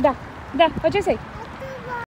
Da, da, o ce să